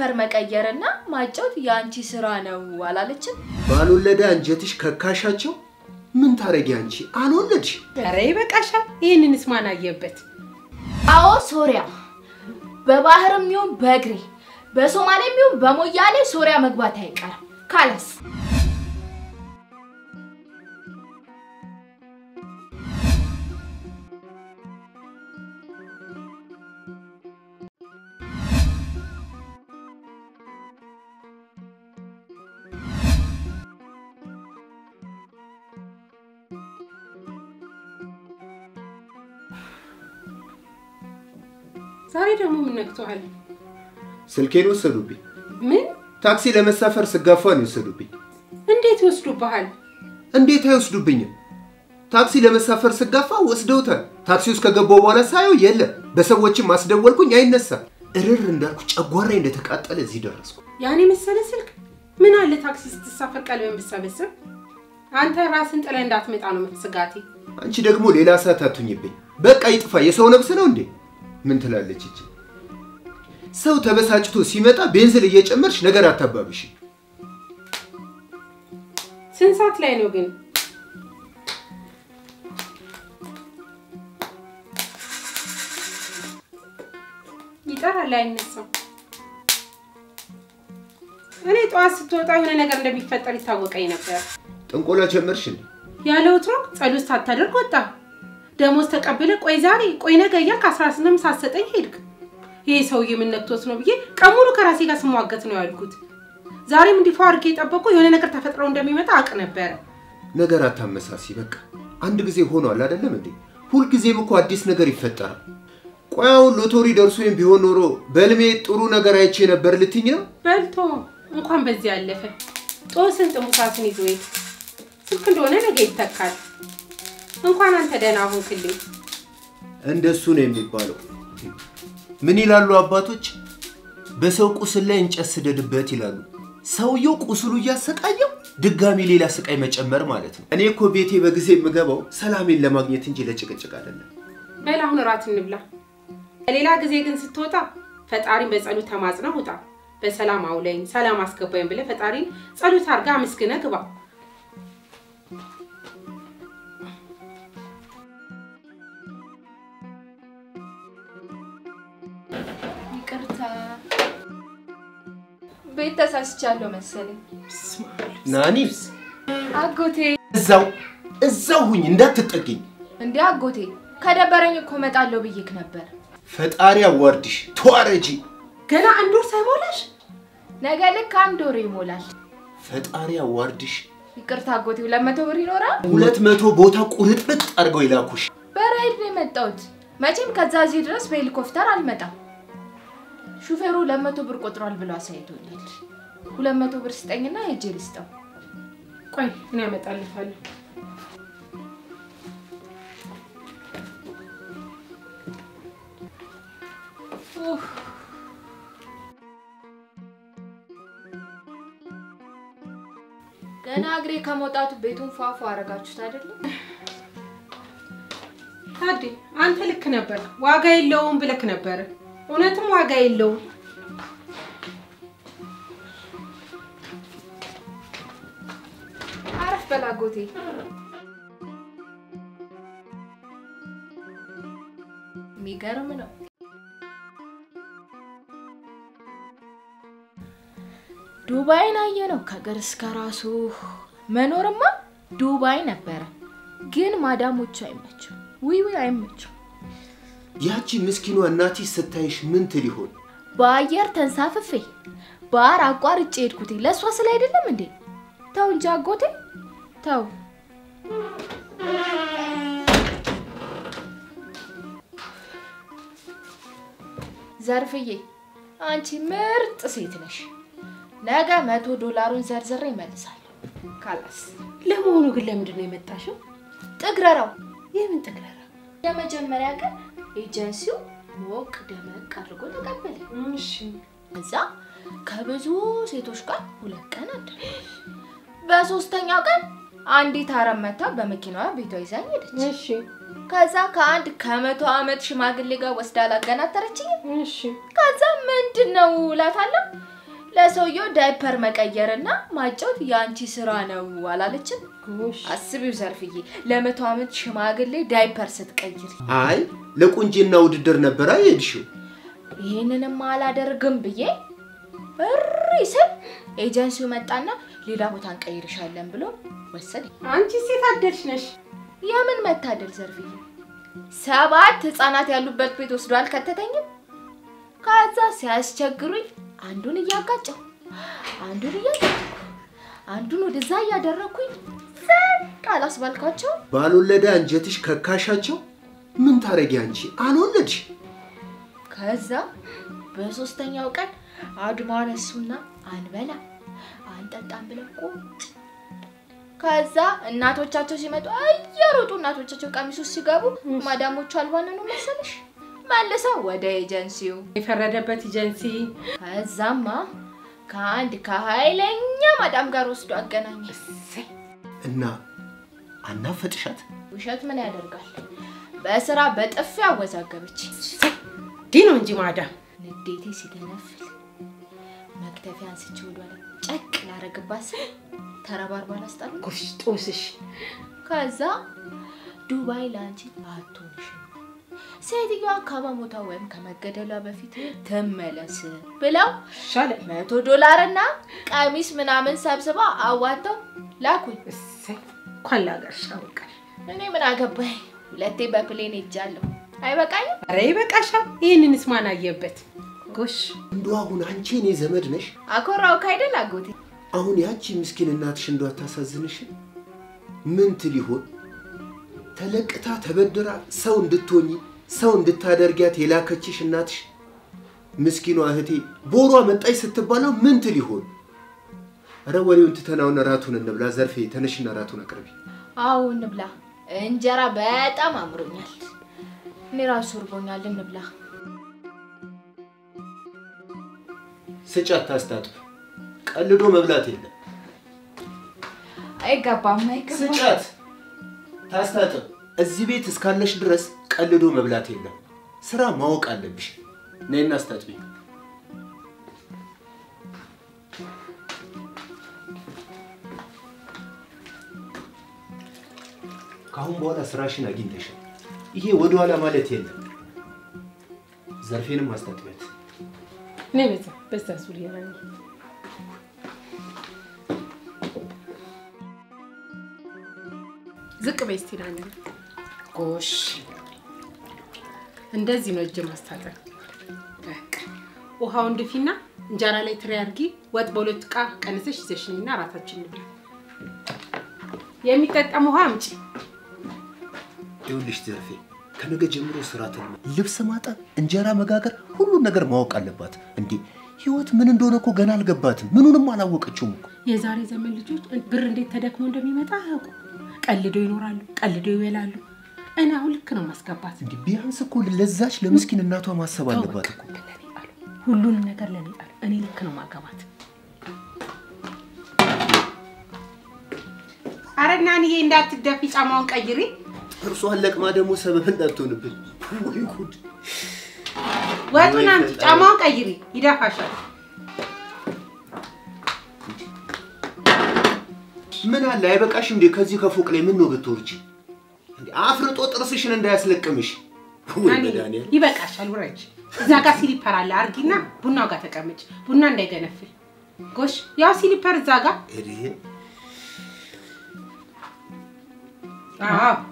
ዳይፐር መቀየርና ማጫወት የአንቺ ስራ ነው አላለችም? ባልወለደ አንጀትሽ ከካሻቸው ምን ታረጊ አንቺ አልወለድሽ። ኧረ ይበቃሻል። ይህንንስ ማን አየበት? አዎ ሶሪያ፣ በባህርም ይሁን በእግሬ በሶማሌም ይሁን በሞያሌ ሶሪያ መግባት አይቀርም። ካለስ ዛሬ ደግሞ ምን ነክቶሃል? ስልኬን ወሰዱብኝ። ምን? ታክሲ ለመሳፈር ስጋፋ ነው የወሰዱብኝ። እንዴት ይወስዱብሃል? እንዴት አይወስዱብኝም? ታክሲ ለመሳፈር ስጋፋ ወስደውታል። ታክሲ ውስጥ ከገባው በኋላ ሳየው የለም። በሰዎችም አስደወልኩኝ፣ አይነሳም። እርር እንዳልኩ ጨጓራዬ እንደተቃጠለ እዚህ ደረስኩ። ያን የመሰለ ስልክ ምን አለ ታክሲ ስትሳፈር ቀልበን ብሰበስብ። አንተ ራስን ጥለህ እንዳትመጣ ነው ስጋቴ። አንቺ ደግሞ ሌላ ሰዓት አቱኝብኝ። በቃ ይጥፋ። የሰው ነብስ ነው እንዴ? ምን ትላለች እቺ? ሰው ተበሳጭቶ ሲመጣ ቤንዝል እየጨመርሽ ነገር አታባብሽ። ስንት ሰዓት ላይ ነው ግን? ይጠራል፣ አይነሳም። እኔ ጠዋት ስትወጣ የሆነ ነገር እንደሚፈጠር ይታወቀኝ ነበር። ጥንቆላ ጀመርሽ? ያለ ወትሮ ጸሎት ሳታደርግ ወጣ። ደሞዝ ተቀብለ ቆይ ዛሬ ቆይ ነገ እያልክ አስራ ስምንት ሳትሰጠኝ ሄድክ። ይሄ ሰውዬ ምን ነክቶት ነው ብዬ ቀን ሙሉ ከራሴ ጋር ስሟገት ነው ያልኩት። ዛሬም እንዲፋ አድርጌ የጠበቁ የሆነ ነገር ተፈጥሮ እንደሚመጣ አውቅ ነበረ። ነገር አታመሳሲ። በቃ አንድ ጊዜ ሆኗል አይደለም እንዴ? ሁልጊዜም እኮ አዲስ ነገር ይፈጠራል። ቆይ ሎቶሪ ደርሶኝ ቢሆን ኖሮ በህልሜ ጥሩ ነገር አይቼ ነበር ልትኝ ነው? በልቶ እንኳን በዚህ ያለፈ ጦስን ጥሙሳትን ይዞ ስልክ እንደሆነ ነገ ይተካል። እንኳን አንተ ደህና ሆንክልኝ። እንደሱ ነው የሚባለው። ምን ይላሉ አባቶች? በሰው ቁስል ላይ እንጨት ስደድበት ይላሉ። ሰውየው ቁስሉ እያሰቃየው ድጋሚ ሌላ ስቃይ መጨመር ማለት ነው። እኔ እኮ ቤቴ በጊዜ የምገባው ሰላሜን ለማግኘት እንጂ ለጭቅጭቅ አይደለም። በል አሁን እራት እንብላ። ሌላ ጊዜ ግን ስትወጣ ፈጣሪን በጸሎት ተማጽነህ ውጣ። በሰላም አውለኝ፣ ሰላም አስገባኝ ብለህ ፈጣሪን ጸሎት አድርጋ አመስግነህ ግባ። ቤት ተሳስቻለሁ መሰለኝ። ናኒ አጎቴ እዛው እዛው ሁኝ እንዳትጠግኝ። እንዴ አጎቴ ከደበረኝ እኮ እመጣለሁ ብዬክ ነበር። ፈጣሪ አዋርድሽ ተዋረጂ። ገና አንድ ወር ሳይሞላሽ ነገ ልክ አንድ ወር ይሞላል። ፈጣሪ አዋርድሽ። ይቅርታ አጎቴ፣ ሁለት መቶ ብር ይኖራል? ሁለት መቶ ቦታ ቁርጥርጥ አድርገው ይላኩሽ። በራይድ ነው የመጣሁት። መቼም ከዛ እዚህ ድረስ በሄሊኮፕተር አልመጣም። ሹፌሩ ሁለት መቶ ብር ቆጥሯል ብሎ አሳይቶኛል። ሁለት መቶ ብር ስጠኝና ሄጄ ልስጠው። ቆይ እኔ ያመጣልፋለሁ። ገና እግሬ ከመውጣቱ ቤቱን ፏፏ አረጋችሁት አይደለም? ታዴ አንተ ልክ ነበር። ዋጋ የለውም ብለክ ነበር። እውነትም ዋጋ የለውም። አረፍ በል አጎቴ። የሚገርም ነው። ዱባይን አየ ነው ከእግር እስከ ራሱ። መኖርማ ዱባይ ነበረ፣ ግን ማዳሞቹ አይመችም። ውይ ውይ አይመችም። ያቺ ምስኪኗ እናቴ ስታይሽ ምን ትል ይሆን? በአየር ተንሳፍፌ ባህር አቋርጬ ሄድኩት ለእሷ ስለ አይደለም እንዴ? ተው እንጂ አጎቴ ተው። ዘርፍዬ አንቺ ምርጥ ሴት ነሽ። ነገ መቶ ዶላሩን ዘርዝሬ ይመልሳለሁ። ካላስ ለመሆኑ ግን ለምንድን ነው የመጣሽው? ጥግረራው የምን ጥግረራ? የመጀመሪያ ቀን ኤጀንሲው ሞቅ ደመቅ አድርጎ ተቀበለኝ። እሺ እዛ ከብዙ ሴቶች ጋር ሁለት ቀን አደረ። በሶስተኛው ቀን አንዲት አረብ መጣ በመኪናዋ ቤቷ ይዛኝ ሄደች። እሺ ከዛ ከአንድ ከመቶ ዓመት ሽማግሌ ጋር ወስዳ ላገናተረችኝ። እሺ ከዛ ምንድን ነው እላታለሁ። ለሰውየው ዳይፐር መቀየርና ማጫወት የአንቺ ስራ ነው አላለችም? አስቢው ዘርፍዬ፣ ለመቶ ዓመት ሽማግሌ ዳይፐር ስትቀይር አይ ለቁንጅና ውድድር ነበረ የሄድሽው። ይህንንም አላደርግም ብዬ እሪ ስል ኤጀንሲው መጣና ሌላ ቦታ እንቀይርሻለን ብሎ ወሰድ። አንቺ ሴት አደልሽ ነሽ። የምን መታደል ዘርፍዬ፣ ሰባት ህፃናት ያሉበት ቤት ወስዶ አልከተተኝም። ከዛ ሲያስቸግሩኝ አንዱን እያጋጨው አንዱን እያጋጨው አንዱን ወደዛ እያደረግኩኝ ዘቅ አላስባልካቸው። ባልወለደ አንጀትሽ ከካሻቸው ምን ታረጊ አንቺ አልወለድሽ። ከዛ በሶስተኛው ቀን አድማ ነሱና አንበላ አንጠጣም ብለው ቁጭ። ከዛ እናቶቻቸው ሲመጡ እየሮጡ እናቶቻቸው ውስጥ ሲገቡ ማዳሞቹ አልባነኑ መሰለሽ መልሰው ወደ ኤጀንሲው። የፈረደበት ኤጀንሲ ከዛማ ከአንድ ከኃይለኛ ማዳም ጋር ወስዶ አገናኘ። እና አናፈጥሻት? ውሸት ምን ያደርጋል? በስራ በጥፊ አወዛገበች። ዲ ነው እንጂ ማዳም ንዴቴ ሲገነፍል መክተፊያ አንስቼ ወዷለ ጨቅ ላረግባት ስል ተረባርባ ላስጣሉ። ጎሽ ጦስሽ ከዛ ዱባይ ለአንቺ አትሆንሽ ሴትዮዋ ከመሞቷ ወይም ከመገደሏ በፊት ትመለስ ብለው መቶ ዶላርና ቀሚስ ምናምን ሰብስባ አዋጥተው ላኩኝ። እሰይ እንኳን ላገርሽ አውቃል። እኔ ምን አገባኝ፣ ሁለቴ በፕሌን ሄጃለሁ። አይበቃኝም? ኧረ ይበቃሻል። ይህንንስ ማን አየበት? ጎሽ እንዶ አሁን አንቺ እኔ ዘመድ ነሽ። አኮራው ካይደል አጎቴ? አሁን ያቺ ምስኪን እናትሽ እንዶ አታሳዝንሽ? ምን ትል ይሆን? ተለቅታ ተበድራ ሰው እንድትሆኚ ሰው እንድታደርጊያት የላከችሽ እናትሽ ምስኪኗ እህቴ ቦሯ መጣች ስትባለው ምን ትል ይሆን? ኧረ ወሬውን ትተናውን እራቱን እንብላ። ዘርፌ ተነሽና እራቱን አቅርቢ። አዎ እንብላ። እንጀራ በጣም አምሮኛል። እኔ ራሱ እርቦኛል። እንብላ። ስጫት ታስታጥብ። ቀልዶ መብላት የለም። አይገባም፣ አይገባም። ስጫት ታስታጥብ። እዚህ ቤት እስካለሽ ድረስ ቀልዶ መብላት የለም። ስራ ማወቅ አለብሽ። ነይና አስታጥቢ። ከአሁን በኋላ ስራሽን አግኝተሻል። ይሄ ወደኋላ ማለት የለም። ዘርፌንም አስታጥቢያት። እኔ በዛ በዛ ዝቅ በይ እስቲ ጎሽ እንደዚህ ነው እጅ ማስታጠብ። በቃ ድፊና እንጀራ ላይ ትሪ አድርጊ። ወጥ በሁለት ዕቃ ቀንሰሽ ይዘሽ ነይና እራታችን እንብላ። የሚጠጣም ውሃ አምጪ። ይኸውልሽ ዘርፌ ከነገ ጀምሮ ስራ ትልማ። ልብስ ማጠብ፣ እንጀራ መጋገር፣ ሁሉን ነገር ማወቅ አለባት። እንዴ ህይወት ምን እንደሆነ እኮ ገና አልገባትም። ምኑንም አላወቀችውም እኮ። የዛሬ ዘመን ልጆች ብር እንዴት ተደክሞ እንደሚመጣ አያውቁ። ቀልደው ይኖራሉ፣ ቀልደው ይበላሉ። እኔ አሁን ልክ ነው ማስገባት። እንዴ ቢያንስ እኮ ለዛች ለምስኪን እናቷ ማሰብ አለባት እኮ። ሁሉንም ነገር ለኔ ጣሉ። እኔ ልክ ነው ማገባት። አረ ናንዬ እንዳትደፊ፣ ጫማውን ቀይሪ። እርሷን ለቅማ ደግሞ ሰበብ እንዳትሆንብን። ወይ ጉድ! ወጡን አምጪ፣ ጫማውን ቀይሪ፣ ይደፋሻል። ምን አለ አይበቃሽ እንዴ? ከዚህ ከፎቅ ላይ ምን ነው ብትወርጂ? አፍርጦ ጥርስሽን እንዳያስለቅምሽ።! ይበቃሻል፣ ውረጅ። እዛ ጋር ሲሊፐር አለ፣ አርጊና ቡናው ጋር ተቀመጭ፣ ቡና እንዳይገነፍል። ጎሽ፣ ያው ሲሊፐር እዛ ጋር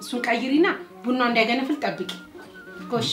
እሱን ቀይሪና ቡናው እንዳይገነፍል ጠብቂ። ጎሽ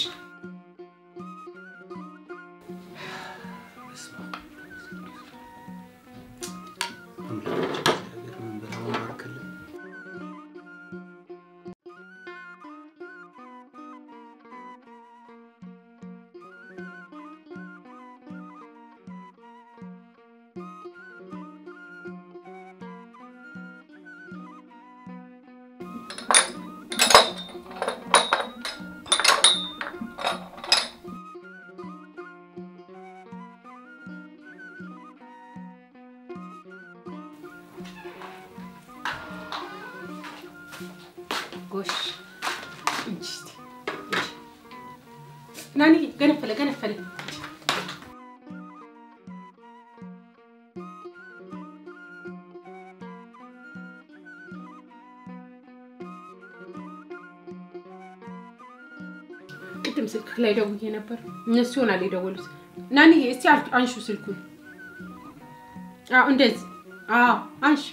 ጎሽ። እንጂ ገነፈለ ገነፈለ ላይ ደውዬ ነበር። እነሱ ይሆናል የደወሉት። ናንዬ እስቲ አንሹ ስልኩን። አዎ እንደዚህ። አዎ አንሺ።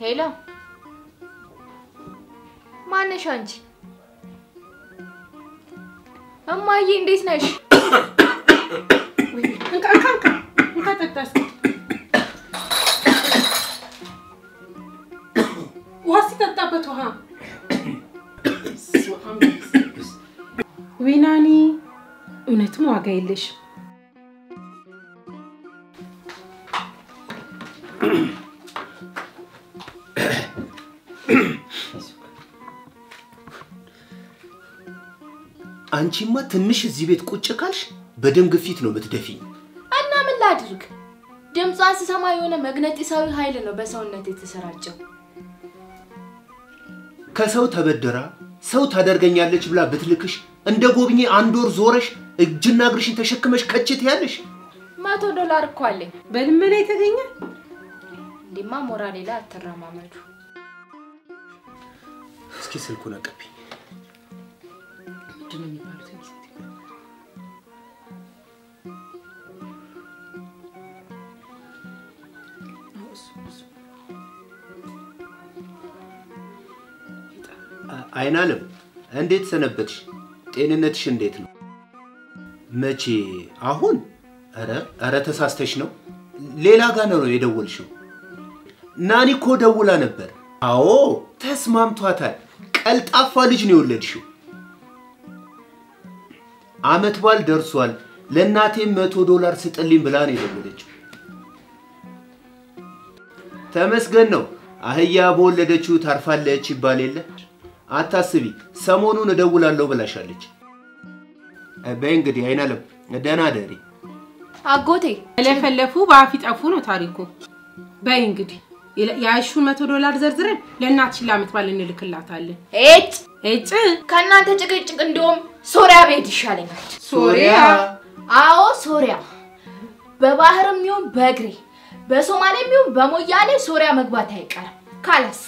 ሄሎ፣ ማነሽ አንቺ? እማዬ እንዴት ነሽ? እንካ እንካ እንካ እንካ ጠጣ እስኪ። ውሃ ሲጠጣበት ውሃ እውነትም ዋጋ የለሽም። አንቺማ ትንሽ እዚህ ቤት ቁጭ ካልሽ በደም ግፊት ነው የምትደፊኝ። እና ምን ላድርግ? ድምጿን ስሰማ የሆነ መግነጢሳዊ ኃይል ነው በሰውነት የተሰራጨው። ከሰው ተበድራ ሰው ታደርገኛለች ብላ ብትልክሽ እንደ ጎብኚ አንድ ወር ዞረሽ እጅና እግርሽን ተሸክመሽ ከችት ያለሽ መቶ ዶላር እኮ አለኝ። በልመና የተገኘ እንዲማ ሞራሌ ላይ አትረማመዱ። እስኪ ስልኩን አቀብኝ። ምንድን ነው የሚባሉት? አይናለም እንዴት ሰነበትሽ? ጤንነትሽ እንዴት ነው? መቼ? አሁን? ኧረ ተሳስተሽ ነው። ሌላ ጋር ነው የደወልሽው። ናኒ እኮ ደውላ ነበር። አዎ ተስማምቷታል። ቀልጣፋ ልጅ ነው የወለድሽው። አመት በዓል ደርሷል። ለእናቴም መቶ ዶላር ስጥልኝ ብላ ነው የደወለችው። ተመስገን ነው። አህያ በወለደችው ታርፋለች ይባል የለ። አታስቢ፣ ሰሞኑን እደውላለሁ ብላሻለች። በይ እንግዲህ አይናለም ደህና ደሪ። አጎቴ ለፈለፉ በአፍ ይጠፉ ነው ታሪኩ። በይ እንግዲህ የአይሹን መቶ ዶላር ዘርዝረን ለእናትሽ ለአመት ባል እንልክላታለን። ኤጭ እጭ ከእናንተ ጭቅጭቅ እንዲሁም ሶሪያ ቤት ይሻለኛል። ሶሪያ አዎ ሶሪያ። በባህርም ይሁን በእግሬ በሶማሌም ይሁን በሞያሌ ሶሪያ መግባት አይቀርም። ካላስ